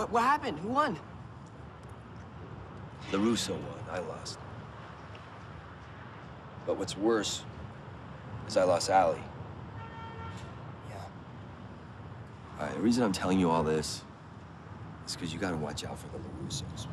What, what happened? Who won? LaRusso won. I lost. But what's worse is I lost Ali. Yeah. All right, the reason I'm telling you all this is because you gotta watch out for the LaRussos.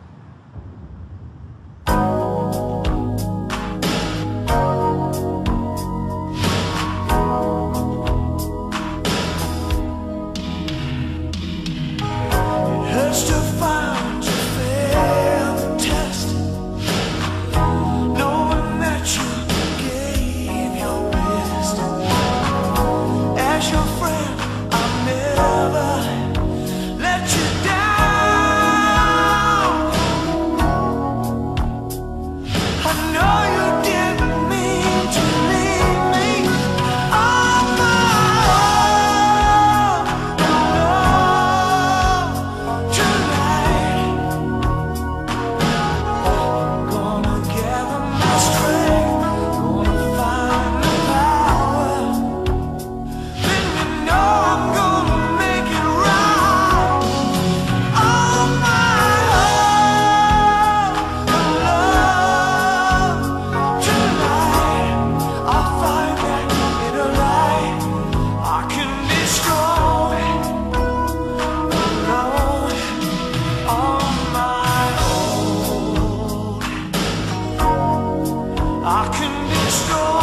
I can be strong.